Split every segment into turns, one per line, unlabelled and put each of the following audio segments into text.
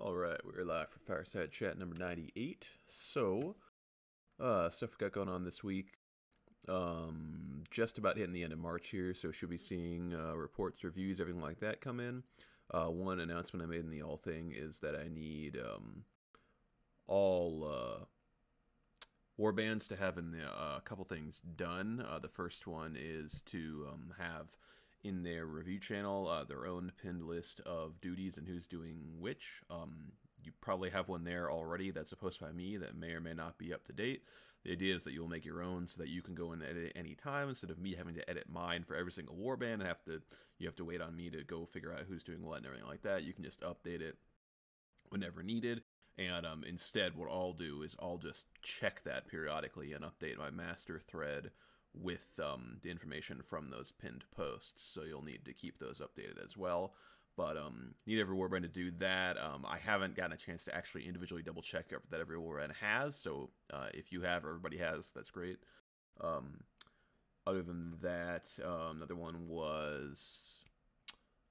All right, we're live for Fireside Chat number 98. So, uh, stuff we got going on this week. Um, just about hitting the end of March here, so should be seeing uh, reports, reviews, everything like that come in. Uh, one announcement I made in the all thing is that I need um, all uh, war bands to have in the, uh, a couple things done. Uh, the first one is to um, have in their review channel uh, their own pinned list of duties and who's doing which. Um, you probably have one there already that's posted by me that may or may not be up to date. The idea is that you'll make your own so that you can go and edit it any time instead of me having to edit mine for every single warband and have to you have to wait on me to go figure out who's doing what and everything like that. You can just update it whenever needed. And um, instead, what I'll do is I'll just check that periodically and update my master thread with um, the information from those pinned posts. So you'll need to keep those updated as well. But um, need every warband to do that. Um, I haven't gotten a chance to actually individually double check that every warband has. So uh, if you have, everybody has, that's great. Um, other than that, um, another one was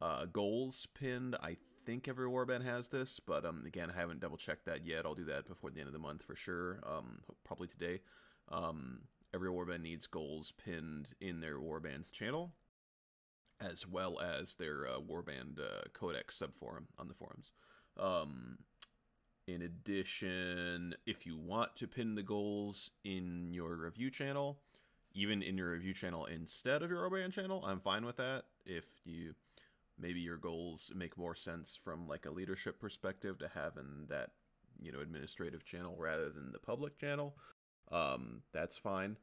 uh, goals pinned. I think every warband has this, but um, again, I haven't double checked that yet. I'll do that before the end of the month for sure. Um, probably today. Um, every warband needs goals pinned in their warband's channel, as well as their uh, warband uh, codex subforum on the forums. Um, in addition, if you want to pin the goals in your review channel, even in your review channel instead of your warband channel, I'm fine with that. If you maybe your goals make more sense from like a leadership perspective to having that you know administrative channel rather than the public channel um, that's fine.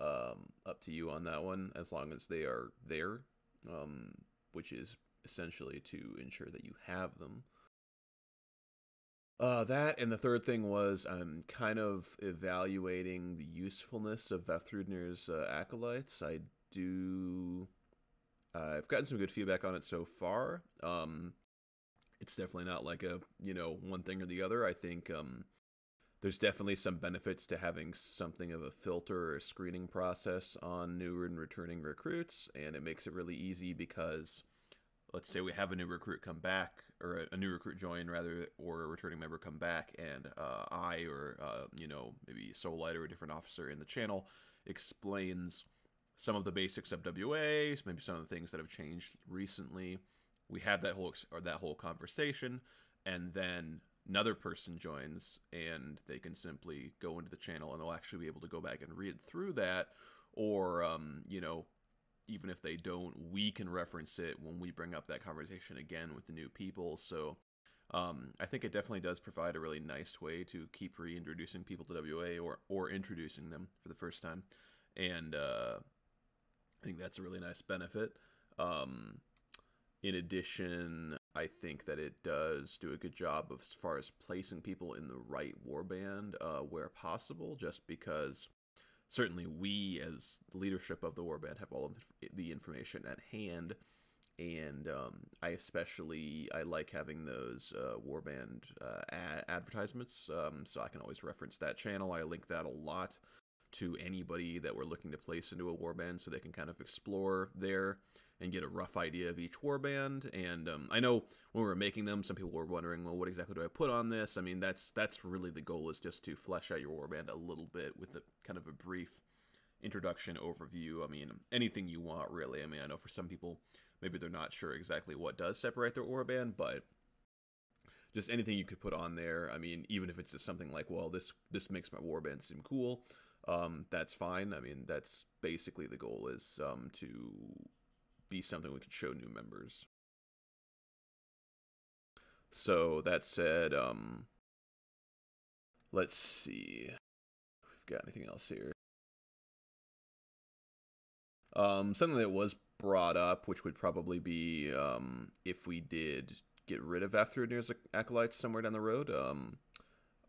Um, up to you on that one, as long as they are there, um, which is essentially to ensure that you have them. Uh, that and the third thing was I'm kind of evaluating the usefulness of Vafthrudnir's uh, acolytes. I do. I've gotten some good feedback on it so far. Um, it's definitely not like a you know one thing or the other. I think um, there's definitely some benefits to having something of a filter or screening process on new and returning recruits, and it makes it really easy because let's say we have a new recruit come back or a, new recruit join rather or a returning member come back and uh, i or uh, you know maybe Soulite or a different officer in the channel explains some of the basics of wa maybe some of the things that have changed recently. We have that whole or that whole conversation and then another person joins and they can simply go into the channel and they'll actually be able to go back and read through that. Or um, you know even if they don't we can reference it when we bring up that conversation again with the new people. So um, I think it definitely does provide a really nice way to keep reintroducing people to WA or or introducing them for the first time, and uh, I think that's a really nice benefit. Um, in addition, I think that it does do a good job of as far as placing people in the right warband uh, where possible, just because certainly we as the leadership of the warband have all of the information at hand and um, I especially I like having those uh, warband uh, ad- advertisements, um, so I can always reference that channel. I link that a lot to anybody that we're looking to place into a warband so they can kind of explore there and get a rough idea of each warband. And um, I know when we were making them, some people were wondering, well, what exactly do I put on this? I mean, that's that's really the goal is just to flesh out your warband a little bit with a kind of a brief introduction overview. I mean, anything you want, really. I mean, I know for some people, maybe they're not sure exactly what does separate their warband, but just anything you could put on there. I mean, even if it's just something like, well, this this makes my warband seem cool um, that's fine. I mean, that's basically the goal is um, to be something we could show new members. So that said, um, let's see we've got anything else here. Um, something that was brought up, which would probably be um, if we did get rid of Vafthrudnir's acolytes somewhere down the road. Um,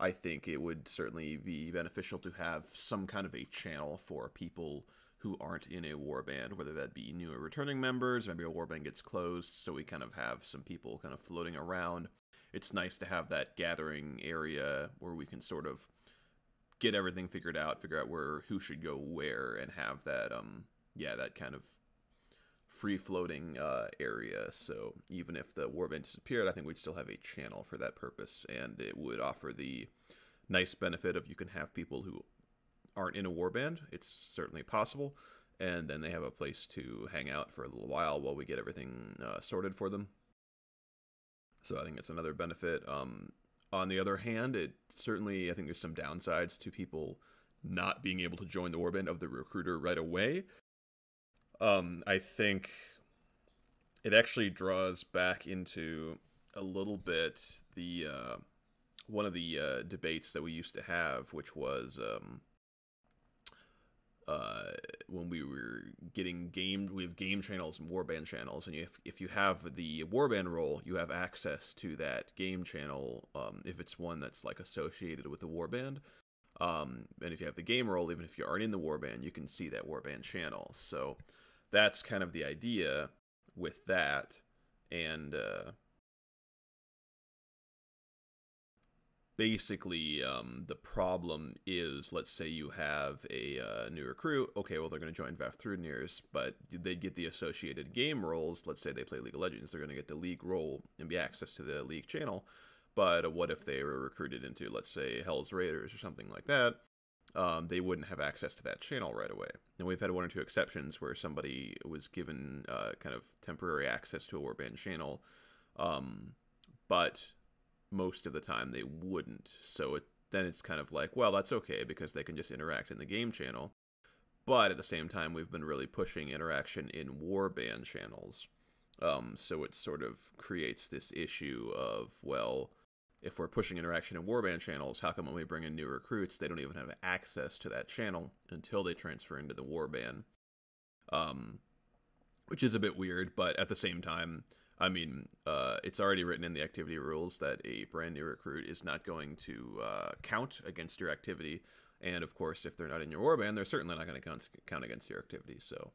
I think it would certainly be beneficial to have some kind of a channel for people who aren't in a warband, whether that be new or returning members, maybe a warband gets closed, so we kind of have some people kind of floating around. It's nice to have that gathering area where we can sort of get everything figured out, figure out where who should go where, and have that um yeah that kind of free floating uh, area. So even if the warband disappeared, I think we'd still have a channel for that purpose, and it would offer the nice benefit of you can have people who aren't in a warband. It's certainly possible, and then they have a place to hang out for a little while while we get everything uh, sorted for them. So I think it's another benefit. Um, on the other hand, it certainly I think there's some downsides to people not being able to join the warband of the recruiter right away. Um, I think it actually draws back into a little bit the uh, one of the uh, debates that we used to have, which was um, uh, when we were getting game, we have game channels and warband channels, and if if you have the warband role, you have access to that game channel um, if it's one that's like associated with the warband. Um, and if you have the game role, even if you aren't in the warband, you can see that warband channel. So that's kind of the idea with that. And uh, basically, um, the problem is let's say you have a uh, new recruit. Okay, well, they're going to join Vafthrudnir's, but they get the associated game roles. Let's say they play League of Legends. They're going to get the league role and be access to the league channel. But what if they were recruited into, let's say, Hell's Raiders or something like that? Um, they wouldn't have access to that channel right away. And we've had one or two exceptions where somebody was given uh, kind of temporary access to a warband channel, um, but most of the time they wouldn't. So it, then it's kind of like, well, that's okay because they can just interact in the game channel. But at the same time, we've been really pushing interaction in warband channels. Um, so it sort of creates this issue of, well, if we're pushing interaction in warband channels, how come when we bring in new recruits, they don't even have access to that channel until they transfer into the warband? Um, which is a bit weird, but at the same time, I mean, uh, it's already written in the activity rules that a brand new recruit is not going to uh, count against your activity, and of course, if they're not in your warband, they're certainly not going to count count against your activity. So,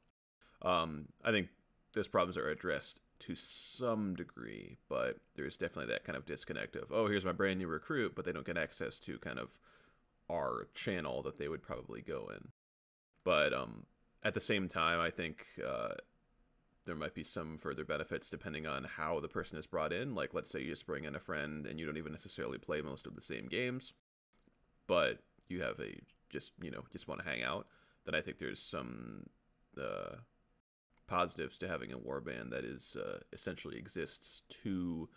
um, I think those problems are addressed to some degree, but there's definitely that kind of disconnect of, oh, here's my brand new recruit, but they don't get access to kind of our channel that they would probably go in. But um, at the same time, I think uh, there might be some further benefits depending on how the person is brought in. Like, let's say you just bring in a friend and you don't even necessarily play most of the same games, but you have a just, you know, just want to hang out. Then I think there's some. Uh, positives to having a warband that is uh, essentially exists to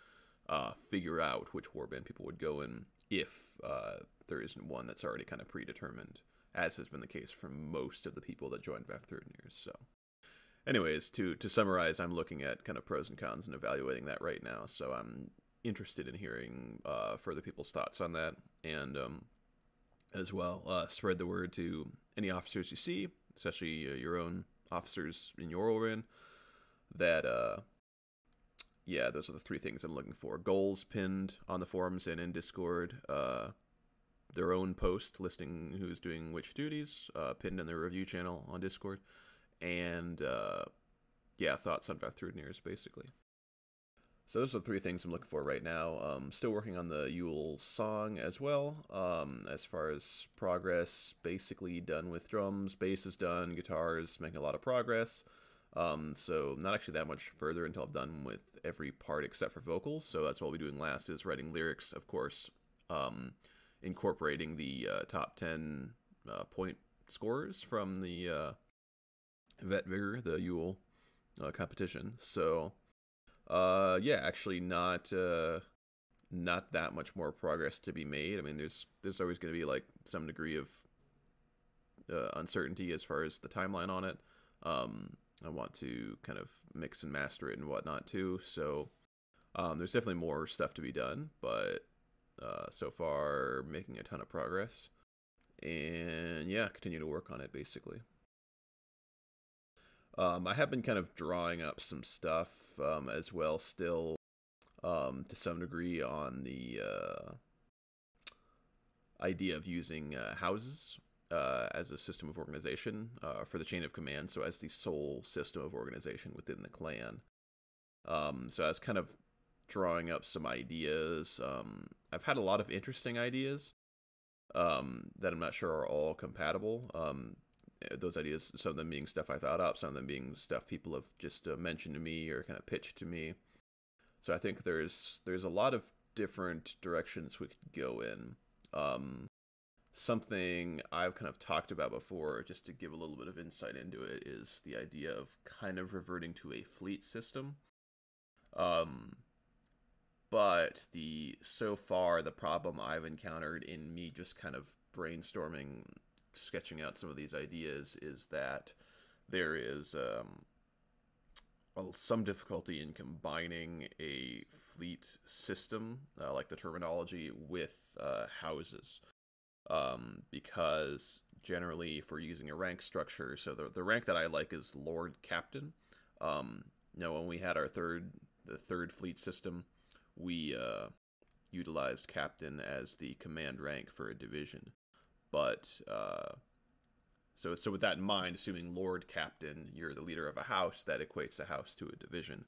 uh, figure out which warband people would go in if uh, there isn't one that's already kind of predetermined, as has been the case for most of the people that joined Vafthrudnir. So, anyways, to to summarize, I'm looking at kind of pros and cons and evaluating that right now. So I'm interested in hearing uh, further people's thoughts on that, and um, as well uh, spread the word to any officers you see, especially uh, your own officers in your win that uh yeah those are the three things i'm looking for. Goals pinned on the forums and in discord uh their own post listing who's doing which duties uh, pinned in their review channel on discord and uh yeah thoughts on Vafthrudnir's basically so those are the three things I'm looking for right now. Um, still working on the Yule song as well. Um, as far as progress, basically done with drums, bass is done, guitars making a lot of progress. Um, so not actually that much further until I'm done with every part except for vocals. So that's what we'll be doing last is writing lyrics, of course, um, incorporating the uh, top 10 uh, point scores from the uh, Vet Vigor, the Yule uh, competition. So uh, yeah, actually, not uh, not that much more progress to be made. I mean, there's there's always going to be like some degree of uh, uncertainty as far as the timeline on it. Um, I want to kind of mix and master it and whatnot too. So um, there's definitely more stuff to be done, but uh, so far making a ton of progress. And yeah, continue to work on it basically. Um, I have been kind of drawing up some stuff um, as well, still um, to some degree on the uh, idea of using uh, houses uh, as a system of organization uh, for the chain of command, so as the sole system of organization within the clan. Um, so I was kind of drawing up some ideas. Um, I've had a lot of interesting ideas um, that I'm not sure are all compatible those ideas, some of them being stuff I thought up, some of them being stuff people have just uh, mentioned to me or kind of pitched to me. So I think there's there's a lot of different directions we could go in. Um, something I've kind of talked about before, just to give a little bit of insight into it, is the idea of kind of reverting to a fleet system. Um, but the so far the problem I've encountered in me just kind of brainstorming, sketching out some of these ideas is that there is um, some difficulty in combining a fleet system, uh, like the terminology, with uh, houses. Um, because generally, if we're using a rank structure, so the, the rank that I like is Lord Captain. Um, you know, when we had our third the third fleet system, we uh, utilized Captain as the command rank for a division. But uh, so, so with that in mind, assuming Lord Captain, you're the leader of a house, that equates a house to a division,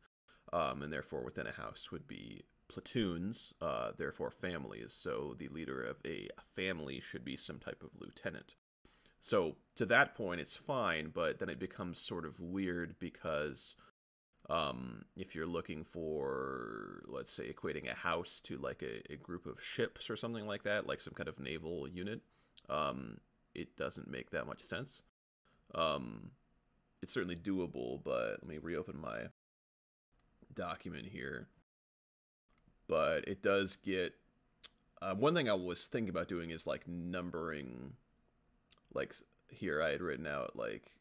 um, and therefore within a house would be platoons, uh, therefore families. So the leader of a family should be some type of lieutenant. So to that point, it's fine, but then it becomes sort of weird because um, if you're looking for, let's say, equating a house to like a, a group of ships or something like that, like some kind of naval unit, um, it doesn't make that much sense. Um, it's certainly doable, but let me reopen my document here. But it does get. Uh, one thing I was thinking about doing is like numbering. Like here, I had written out like,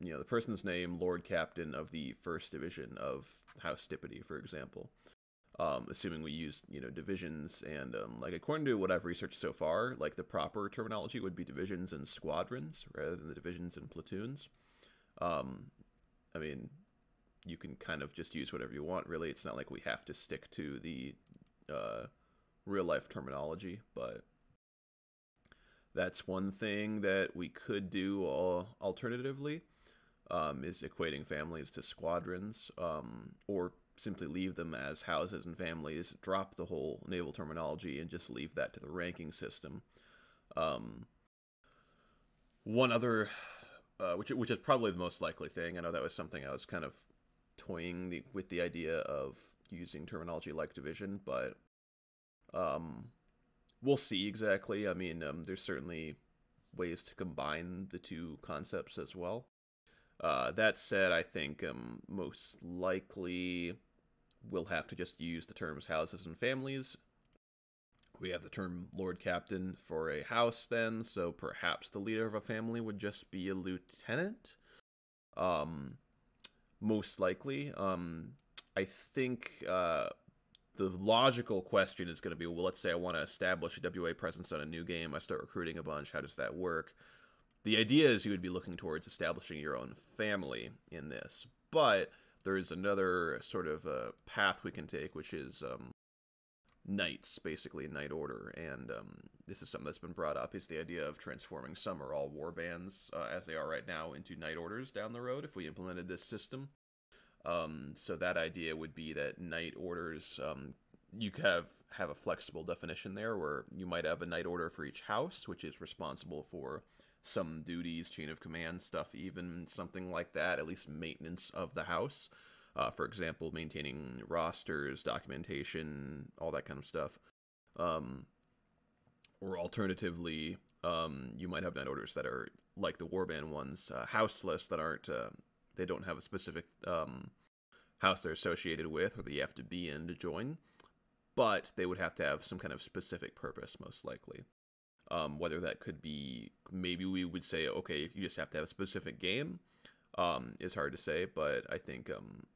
you know, the person's name, Lord Captain of the First Division of House Stippity, for example um, assuming we use you know divisions and um, like according to what I've researched so far, like the proper terminology would be divisions and squadrons rather than the divisions and platoons. Um, I mean, you can kind of just use whatever you want. Really, it's not like we have to stick to the uh, real life terminology, but that's one thing that we could do alternatively. Um, is equating families to squadrons, um, or simply leave them as houses and families, drop the whole naval terminology, and just leave that to the ranking system. Um, one other, uh, which which is probably the most likely thing. I know that was something I was kind of toying the, with the idea of using terminology like division, but um, we'll see exactly. I mean, um, there's certainly ways to combine the two concepts as well. Uh, that said, I think um, most likely we'll have to just use the terms houses and families. We have the term Lord Captain for a house then, so perhaps the leader of a family would just be a lieutenant. Um, most likely. Um, I think uh, the logical question is going to be well, let's say I want to establish a WA presence on a new game. I start recruiting a bunch. How does that work? The idea is you would be looking towards establishing your own family in this, but there's another sort of uh, path we can take, which is um, knights, basically knight order, and um, this is something that's been brought up. Is the idea of transforming some or all war bands, uh, as they are right now, into knight orders down the road if we implemented this system. Um, so that idea would be that knight orders, um, you have have a flexible definition there, where you might have a knight order for each house, which is responsible for some duties, chain of command stuff, even something like that, at least maintenance of the house. Uh, for example, maintaining rosters, documentation, all that kind of stuff. Um, or alternatively, um, you might have knight orders that are like the warband ones, uh, houseless that aren't, uh, they don't have a specific um, house they're associated with or that you have to be in to join, but they would have to have some kind of specific purpose, most likely. Um, whether that could be maybe we would say okay if you just have to have a specific game um, is hard to say, but I think um,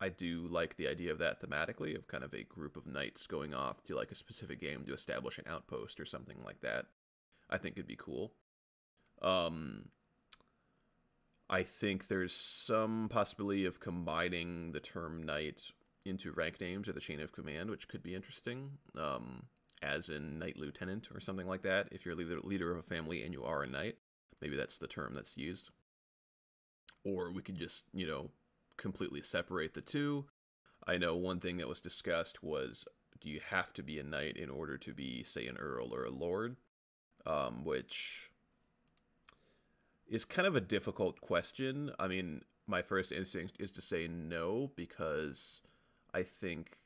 I do like the idea of that thematically of kind of a group of knights going off to like a specific game to establish an outpost or something like that. I think it'd be cool. Um, I think there's some possibility of combining the term knight into rank names or the chain of command, which could be interesting. Um, as in knight lieutenant or something like that. If you're the leader of a family and you are a knight, maybe that's the term that's used. Or we could just, you know, completely separate the two. I know one thing that was discussed was do you have to be a knight in order to be, say, an earl or a lord? Um, which is kind of a difficult question. I mean, my first instinct is to say no because I think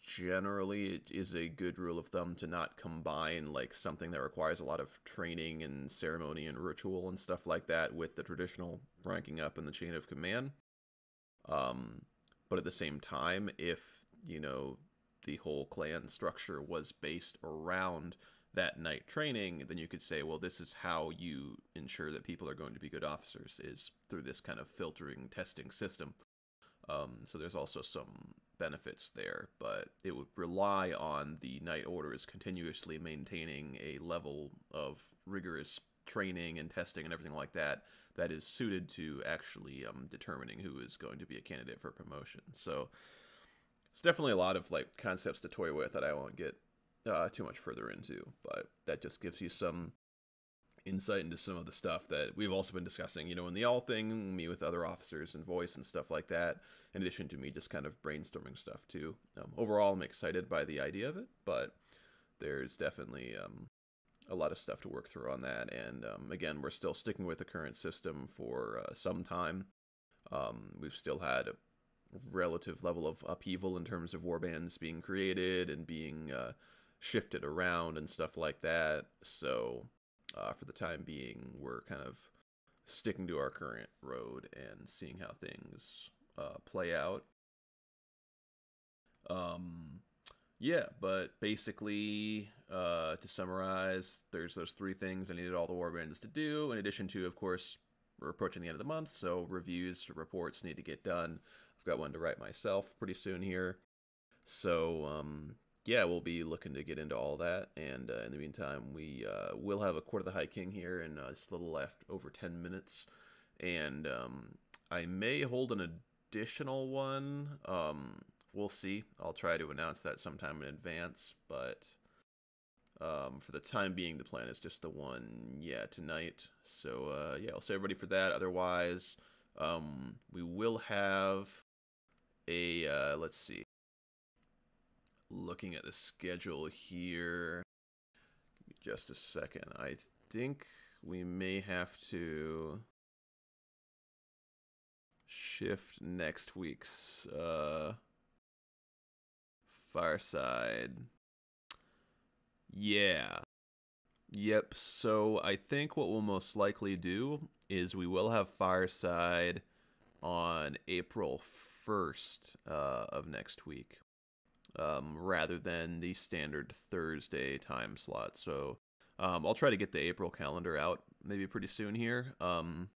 generally it is a good rule of thumb to not combine like something that requires a lot of training and ceremony and ritual and stuff like that with the traditional ranking up in the chain of command. Um, but at the same time, if you know the whole clan structure was based around that knight training, then you could say, well, this is how you ensure that people are going to be good officers is through this kind of filtering testing system. Um, so there's also some benefits there, but it would rely on the knight orders continuously maintaining a level of rigorous training and testing and everything like that that is suited to actually um, determining who is going to be a candidate for promotion. So it's definitely a lot of like concepts to toy with that I won't get uh, too much further into, but that just gives you some insight into some of the stuff that we've also been discussing, you know, in the all thing, me with other officers and voice and stuff like that, in addition to me just kind of brainstorming stuff too. Um, overall, I'm excited by the idea of it, but there's definitely um, a lot of stuff to work through on that. And um, again, we're still sticking with the current system for uh, some time. Um, we've still had a relative level of upheaval in terms of warbands being created and being uh, shifted around and stuff like that. So uh, for the time being, we're kind of sticking to our current road and seeing how things uh, play out. Um, yeah, but basically, uh, to summarize, there's those three things I needed all the warbands to do, in addition to, of course, we're approaching the end of the month, so reviews, reports need to get done. I've got one to write myself pretty soon here. So, um, yeah, we'll be looking to get into all that. And uh, in the meantime, we uh, will have a Court of the High King here in uh, just a little left over 10 minutes. And um, I may hold an additional one. Um, we'll see. I'll try to announce that sometime in advance. But um, for the time being, the plan is just the one, yeah, tonight. So, uh, yeah, I'll say everybody for that. Otherwise, um, we will have a, uh, let's see looking at the schedule here. just a second. I think we may have to shift next week's uh, fireside. Yeah. Yep. So I think what we'll most likely do is we will have fireside on April 1st uh, of next week um, rather than the standard Thursday time slot. So um, I'll try to get the April calendar out maybe pretty soon here. Um,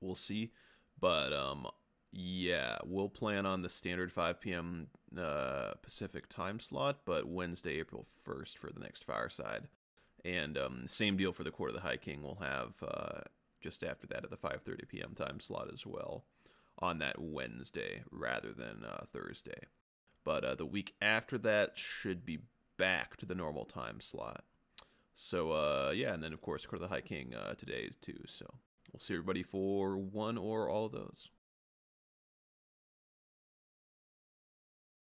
we'll see. But um, yeah, we'll plan on the standard 5 p.m. Uh, Pacific time slot, but Wednesday, April 1st for the next fireside. And um, same deal for the Court of the High King. We'll have uh, just after that at the 5:30 p.m. time slot as well on that Wednesday rather than uh, Thursday. But uh, the week after that should be back to the normal time slot. So uh, yeah, and then of course Court of the High King uh, today too. So we'll see everybody for one or all of those.